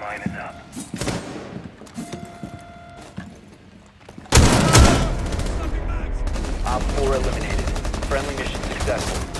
mine is up. Op 4 eliminated. Friendly mission successful.